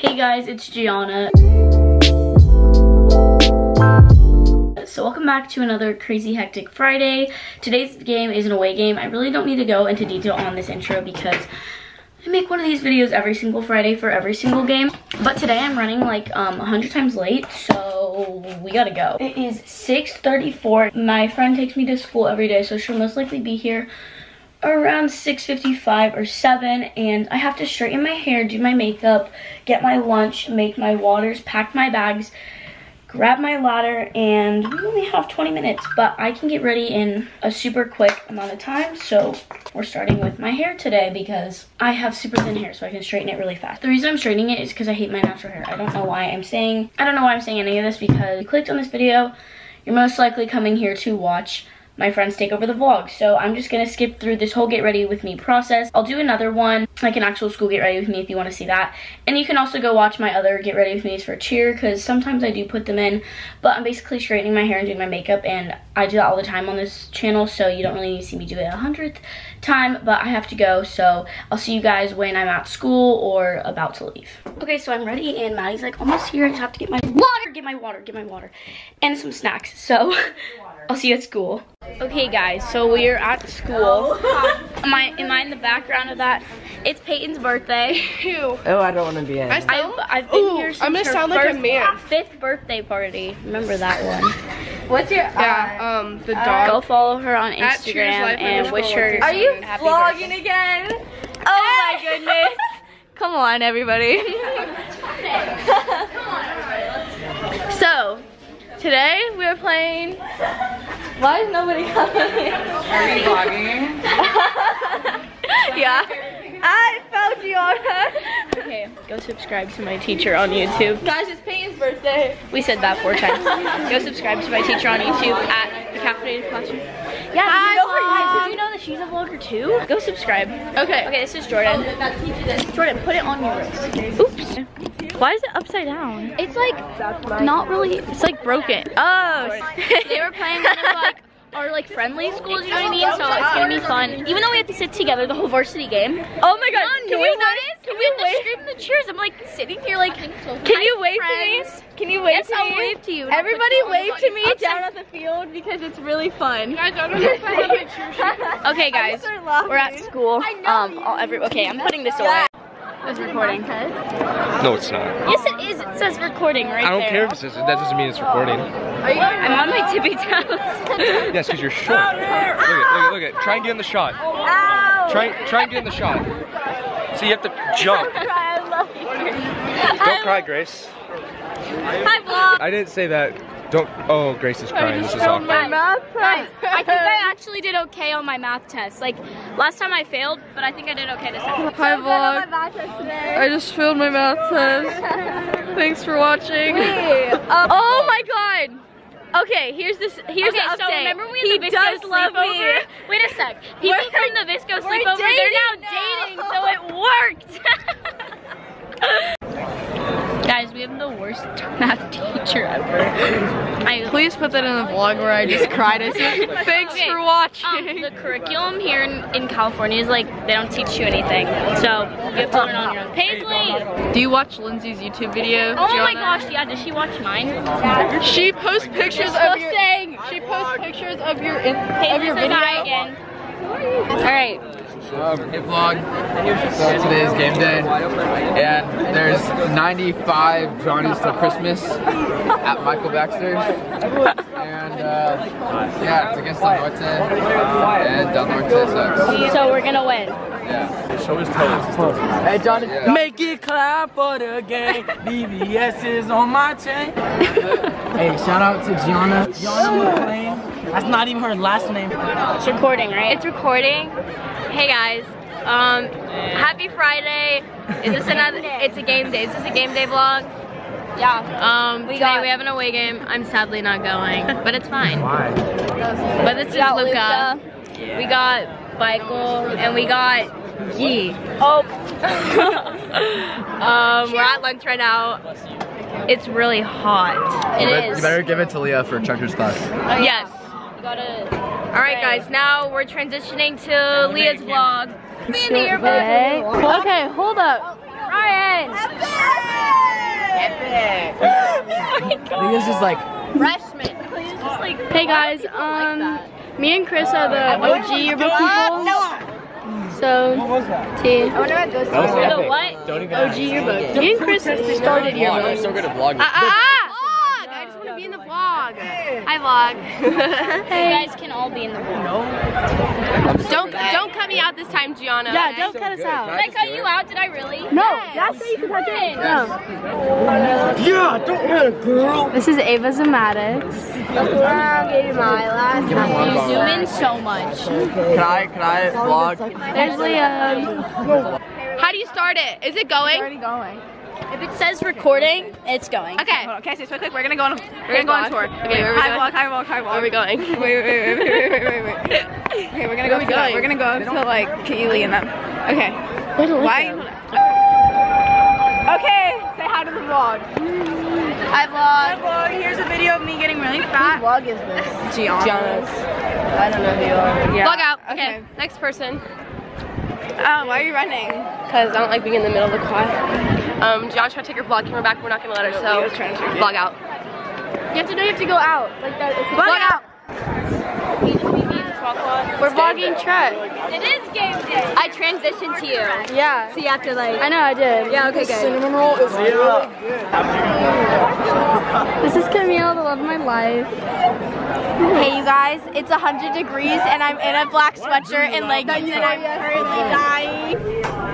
Hey guys, it's Gianna. So welcome back to another crazy hectic Friday. Today's game is an away game. I really don't need to go into detail on this intro because I make one of these videos every single Friday for every single game. But today I'm running like um, 100 times late, so we gotta go. It is 6.34. My friend takes me to school every day, so she'll most likely be here around 6.55 or 7 and I have to straighten my hair, do my makeup, get my lunch, make my waters, pack my bags, grab my ladder and we only have 20 minutes but I can get ready in a super quick amount of time so we're starting with my hair today because I have super thin hair so I can straighten it really fast. The reason I'm straightening it is because I hate my natural hair. I don't know why I'm saying, I don't know why I'm saying any of this because you clicked on this video, you're most likely coming here to watch my friends take over the vlog. So I'm just gonna skip through this whole get ready with me process. I'll do another one, like an actual school get ready with me if you wanna see that. And you can also go watch my other get ready with me's for cheer because sometimes I do put them in, but I'm basically straightening my hair and doing my makeup and I do that all the time on this channel so you don't really need to see me do it a hundredth time, but I have to go. So I'll see you guys when I'm at school or about to leave. Okay, so I'm ready and Maddie's like almost here. I just have to get my water, get my water, get my water, and some snacks. So I'll see you at school. Okay guys, so we're at school. am I am I in the background of that? It's Peyton's birthday. Oh, I don't want to be in. I've, I've been Ooh, here since I'm gonna her sound like a man. Fifth birthday party. Remember that one. What's your Yeah, um, the dog. Go follow her on Instagram and wish her Are you happy vlogging birthday. again? Oh my goodness. Come on, everybody. so, today we're playing. Why is nobody coming? Are you vlogging? yeah. I found you on her. Okay, go subscribe to my teacher on YouTube. Guys, it's Peyton's birthday. We said that four times. Go subscribe to my teacher on YouTube at the Caffeinated Classroom. Yeah, did you, know her, guys, did you know that she's a vlogger too? Go subscribe. Okay. Okay, this is Jordan. Oh, Jordan, put it on your wrist. Oops. Why is it upside down? It's like not really. It's like broken. Oh. they were playing one of like our like friendly schools. You know what I mean? So it's gonna be fun. Even though we have to sit together the whole varsity game. Oh my god! Can we wait? Can we have to scream the cheers? I'm like sitting here like. Can you wave to me? Can you wave Yes, to I'll me? wave to you. Everybody wave to me Upside- down at the field because it's really fun. Guys, I don't know if I have a cheer sheet. Okay, guys, we're at school. Um, all, every okay, I'm putting this away. It's recording. No, it's not. Yes, it is. It says recording right there. I don't there. care if it says it. That doesn't mean it's recording. I'm on my tippy toes. Yes, because you're short. Oh, look at, look at, look at. Try and get in the shot. Oh. Try, try and get in the shot. So you have to jump. Don't cry, Grace. Hi, vlog. I didn't say that. Don't. Oh, Grace is crying. This is awkward. Guys, guys, I think I actually did okay on my math test. Like last time I failed, but I think I did okay this time. Hi, vlog. I just failed my math test. Thanks for watching. oh my god. Okay, here's this. Here's Okay, the so remember we he the Visco does love me. sleepover? Wait a sec. People from the Visco we're sleepover, they're now dating dating, so it worked. Guys, we have the worst math teacher ever. I, Please put that in the vlog where I just cried. I said, thanks Okay, for watching. Um, the curriculum here in, in California is like they don't teach you anything, so you have to learn on your own. Paisley. Do you watch Lindsay's YouTube video? Oh my gosh, yeah. Did she watch mine? She posts pictures of your. saying. She posts pictures of your in, Paisley of your says video. hi again. All right. Hey vlog, so today is game day, and there's 95 Johnny's till Christmas at Michael Baxter's, and uh, yeah, it's against Del Norte, and Del Norte sucks. So we're gonna win. Yeah. Show his toes. Hey Johnny, Make it clap for the game. BBS is on my chain. hey, shout out to Gianna. Gianna MacLaine. That's not even her last name. It's recording, right? It's recording. Hey guys, um, happy Friday. Is this another? It's a game day. Is this a game day vlog? yeah. Um, today got- we have an away game. I'm sadly not going, but it's fine. why? But this is got Luca. We got Michael and we got Yi. Oh. Um, we're at lunch right now. It's really hot. It You is. better give it to Leah for Chucker's class. Yes. You gotta. All right, guys. Now we're transitioning to Leah's vlog. Okay, hold up. Ryan. Leah's just like, Freshman. Hey guys, um, me and Chris are the OG yearbook people. So, T. I wonder what goes to The what? OG yearbook. Me and Chris started I'm yearbook. so good at vlogging. Ah, ah, ah! Vlog! I just want to be in the vlog. Hi, vlog. You guys can all be in the vlog. don't don't cut me out this time, Gianna. Yeah, don't cut us out. Did I cut you out? Did I really? No, that's how you can touch it. No. yeah, don't hit a girl. This is Ava Zamadix. You zoom in so much. Can I, can I vlog? There's Liam. How do you start it? Is it going? Already going? If it says recording, it's going. Okay. Okay, so quick, we're gonna go on. We're gonna go on tour. Okay, where are we hi going? vlog, hi vlog, hi Where are we going? Wait, wait, wait, wait, wait, wait, wait, wait. Okay, we're gonna go. Where are we to- going? We're gonna go to like Keely and them. Okay. Why? Okay, say hi to the vlog. Hi, vlog. Hi vlog. Here's a video of me getting really fat. vlog is this? Gianna's. I don't know who you are. Yeah. Vlog out. Okay. Okay. Next person. Oh, why are you running? Because I don't like being in the middle of the quad. Um, Gianna's trying to take her vlog camera back. We're not gonna let her. So Leah's trying to vlog out. You have to know you have to go out. Like that. It's Vlog out. We're vlogging Trek. It is game day. I transitioned to you. Yeah. See after like. I know I did. Yeah. Okay. Good. Cinnamon roll is really good. This is Camille, the love of my life. Hey you guys, it's 100 degrees and I'm in a black sweatshirt and leggings and I'm currently dying.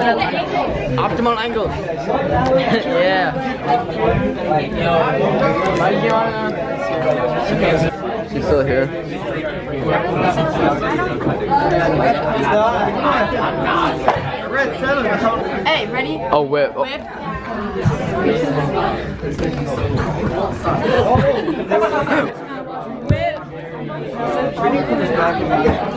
Optimal angle. yeah. She's still here. Hey, ready? Oh, whip. Oh.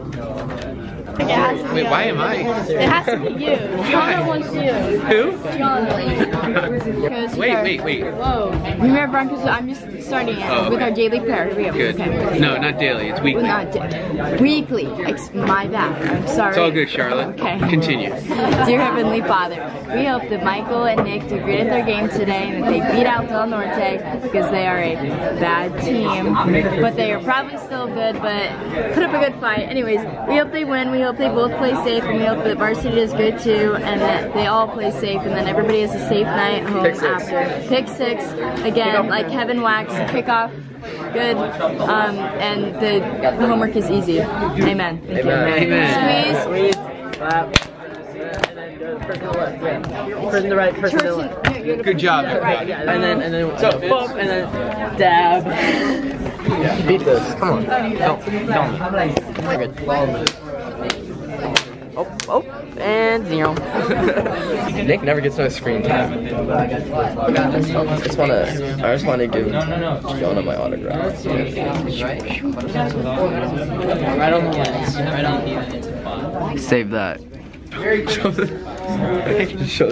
Wait, why am I? It has to be you. Gianna wants you. Who? Gianna. Wait, wait, wait. Whoa. Remember, Broncos, I'm just starting it Oh, with our daily prayer. We go. Good. Okay. No, not daily. It's weekly. Not da- weekly. It's my bad. I'm sorry. It's all good, Charlotte. Okay. Continue. Dear Heavenly Father, we hope that Michael and Nick do great at their game today and that they beat out Del Norte because they are a bad team. But they are probably still good, but put up a good fight. Anyways, we hope they win. We hope they both play safe and we hope that varsity does good too and that they all play safe and then everybody has a safe night home Pick six. after. Pick six. Again, like Kevin Wax, kickoff. Good. Um, and the, the homework is easy. Amen. Thank you. Amen. Squeeze. Clap. Person to right, person to left. Good job, everybody. And then, and then, so, bump, and then, dab. Beat this, come on. Don't, don't. Good. Oh, oh, and zero. Nick never gets no screen time. I just wanna, I just wanna give Jonah my autograph. Right on the lens. Right on the Save that. show,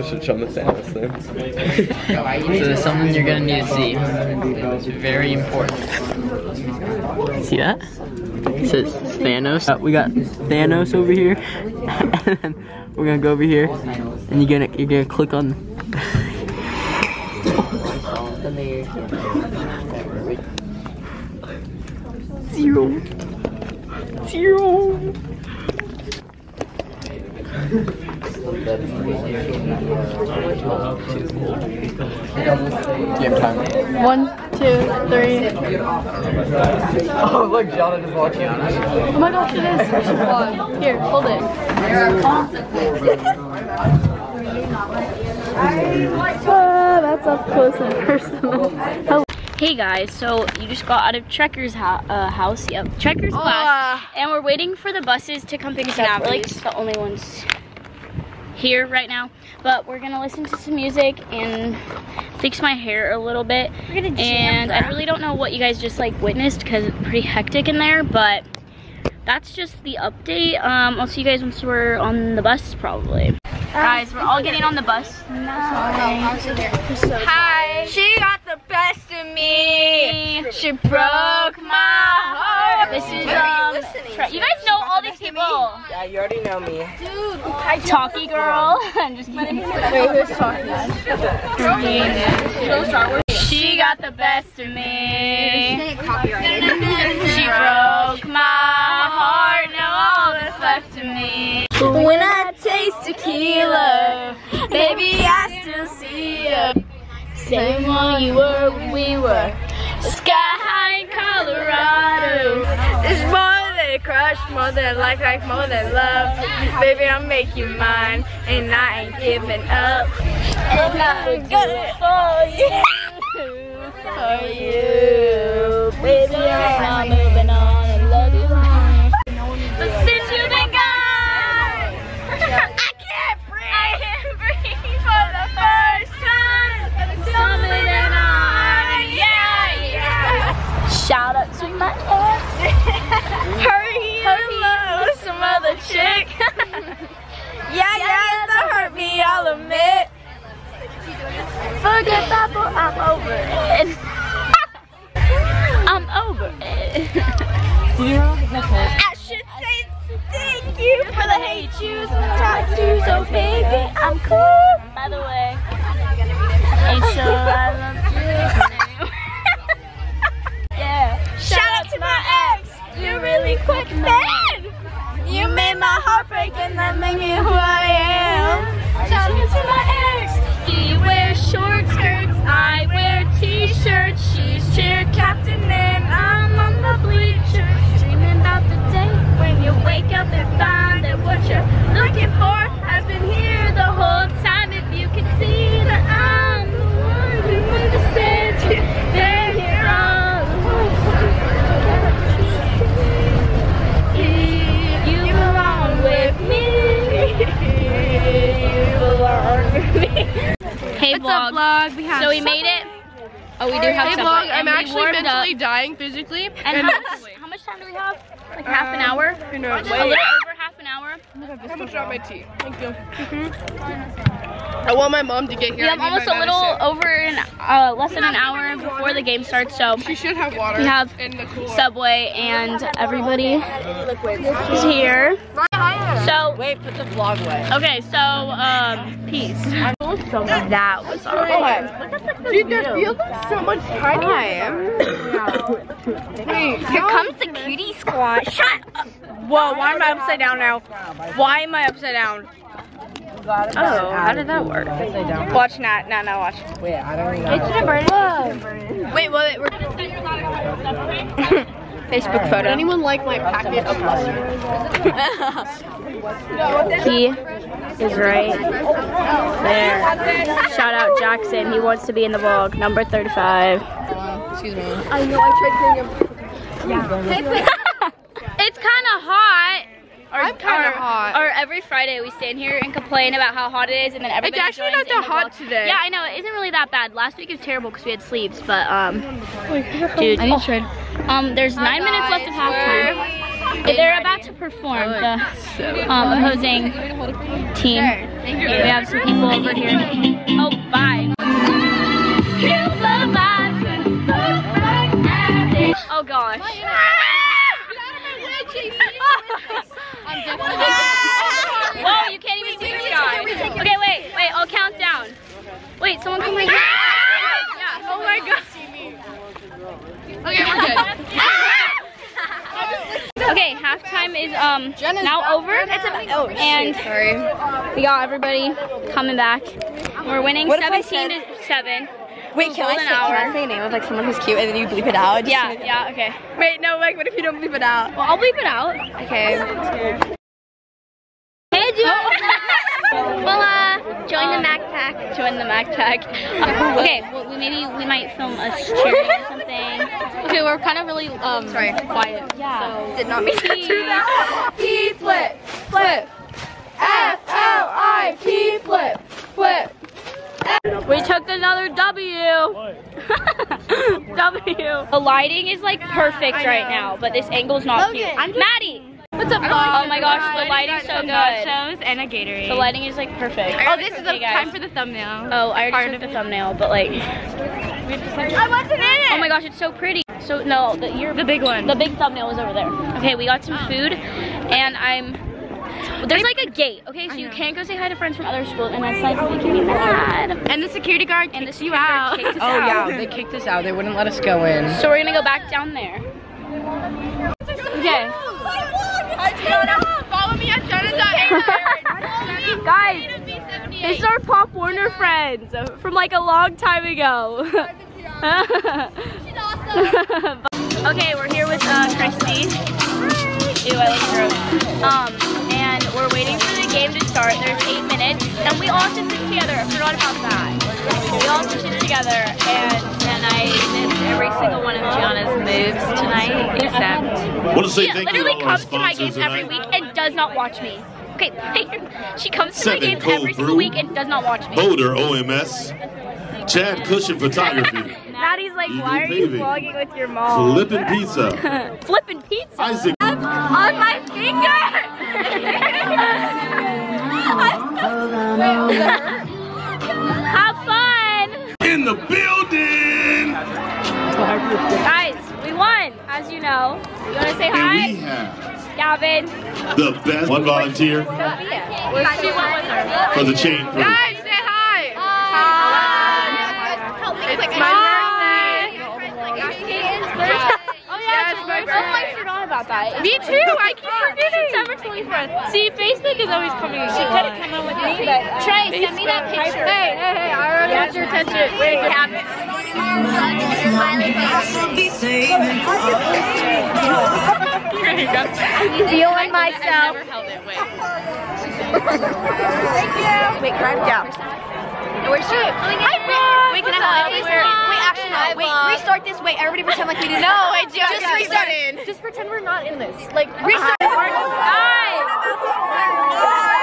show, show the Thanos thing. So there's something you're gonna need to see. It's very important. See that? It says Thanos. Uh, we got Thanos over here, and we're gonna go over here, and you're gonna you're gonna click on. Zero. Zero. Game time. One, two, three. Oh, look, Jonah just watching. Oh my gosh, it is. We should vlog. Here, hold it. Ah, that's up close and personal. Hey guys, so you just got out of Trekker's ho uh, house, yep, Trekker's class, and we're waiting for the buses to come pick us up. We're like the only ones here right now, but we're gonna listen to some music and fix my hair a little bit. and I really don't know what you guys just like witnessed because it's pretty hectic in there, but that's just the update. Um, I'll see you guys once we're on the bus probably. Guys, we're all getting on the bus. Hi. She got the best of me. She broke my heart. This is um, you guys know people. Yeah, you already know me. Oh, talkie girl. I'm just kidding. She got the best of me. She broke my heart. Now all that's left of me. When I taste tequila, baby, I still see you. Same one you were when we were sky high in Colorado. It's more than a crush, more than like, like more than love. Baby, I'll make you mine, and I ain't giving up. And I'm good for you, for you. Baby, I'm chick. yeah, yeah, that hurt me, I'll admit. Forget that, but I'm over it. I'm over it. I should say thank you for the hate yous and tattoos, oh baby, I'm cool. Actually warmed up. mentally dying physically. And how much, how much time do we have? Like half an hour? I know, A wait. little over half an hour. How much on my tea? Thank you. I want my mom to get here. We I have almost a little medicine. over an uh, less than an hour before the game starts. So She should have water. we have in the cooler. Subway and everybody is here. So Wait, put the vlog away. okay, so um, peace. That was awesome. Dude, that feels so much tinier. Here comes the cutie squad. Shut up. Whoa, why am I upside down now? Why am I upside down? Oh, how did that work? Watch Nat, Nat, Nat, watch. Wait, I don't even got It's a bird. Wait, wait, we're Facebook photo. Anyone like my packet of mustard? He is right there. Shout out Jackson. He wants to be in the vlog. Number 35. Excuse me. I know, I tried saying it's kind of hot. Or, I'm kinda hot. Or every Friday we stand here and complain about how hot it is, and then everybody actually not that hot vlog. today. Yeah, I know it isn't really that bad. Last week was terrible because we had sleeves, but um, dude, I need oh, um, there's nine minutes left of halftime. They're about to perform the um, opposing team. We have some people over here. Oh, bye. Oh gosh. Whoa, you can't even see this guy. Okay, wait, wait, I'll count down. Wait, someone come right here. Yeah. Oh my god. Okay, we're good. Okay, halftime is um now over. It's about, oh, and we got everybody coming back. We're winning What if I 17 to 7. Wait, can I, say, can I say a name of like someone who's cute and then you bleep it out? Yeah, yeah, okay. Wait, no, like, what if you don't bleep it out? Well, I'll bleep it out. Okay. Hey, dude. well, uh, join the MacPack. backpack. To win the backpack. Uh, okay, well, we, maybe we might film us cheering or something. Okay, we're kind of really um Sorry. quiet. Yeah. Did not mean to do that. P flip, flip. F L I P flip, flip. We took another W. w. The lighting is like perfect right now, but this angle's not cute. I'm Maddie. What's up, Oh my gosh, the lighting's so good. Nachos and a Gatorade. The lighting is like perfect. Oh, this is the Hey, time for the thumbnail. Oh, I already took the thumbnail, but like, I wasn't in it. oh my gosh, it's so pretty. So no, the you're The big one. The big thumbnail was over there. Okay, we got some oh. food, and I'm. There's like a gate, okay? So you can't go say hi to friends from other schools, and that's like making me mad. And the security guard And the kicks you security guard out. kicked us Oh out. yeah, they kicked us out. They wouldn't let us go in. So we're gonna go back down there. Okay. Follow me at Guys, this is our Pop Warner friends from like a long time ago. okay, we're here with uh, Christy. Ew, I look gross. Um, and we're waiting for the game to start. There's eight minutes, and we all have to sit together. I forgot about that. We all have to sit together, and and I missed every single one of Gianna's moves tonight, except to say she thank literally comes to my games every week and does not watch me. Okay, she comes to my Seven games Cold every single Brew. week and does not watch me. Boulder OMS, Chad Cushion Photography, Maddie's like, Eagle why are you Paving. vlogging with your mom? Flippin' Pizza, Flipping pizza. Isaac, on my finger. Have fun, in the building. guys. We won, as you know. You want to say And hi, we have Gavin? the best one volunteer for the chain crew. Guys, say hi. It's my Oh yeah, it's my birthday. Oh, I forgot about that. Me too. I can't do it. September 24th. See, Facebook is always coming. She could have come up with me, but Trey, send me that picture. Hey, hey, hey, I already got your attention. Wait, good habit. Feeling myself. Wait, grab down. Where's she? Hi, Wait, can I hold it? Wait, actually, no. Wait, restart this. Wait, everybody pretend like we didn't. No, wait, just, Just restart it. Just pretend we're not in this. Like, Restart. Yeah!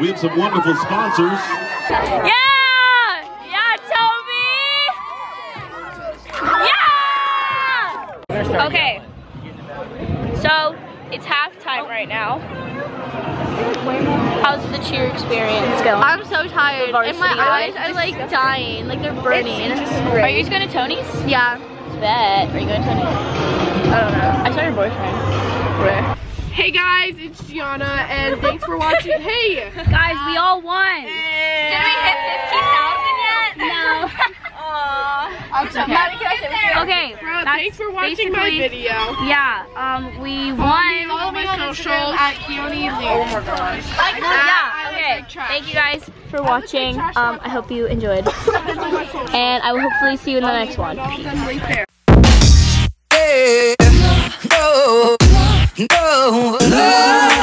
We have some wonderful sponsors. Yeah! Yeah, Toby! Yeah! Okay. So, it's halftime right now. How's the cheer experience going? I'm so tired. The And my eyes life? are like dying. Like they're burning. Are you just going to Tony's? Yeah. Bet. Are you going to Tony's? I don't know. I saw your boyfriend. Hey guys, it's Gianna, and thanks for watching. Hey! Guys, we all won. Did we hit 15,000 yet? No. I'm so Maddie, can I say what you're okay. Bro, thanks for watching my video. Yeah, um, we Follow won. Follow me on socials at Keone Lee. Oh my gosh. Yeah, okay. Thank you guys for watching. Um, I hope you enjoyed. and I will hopefully see you in the next one. no, no, no.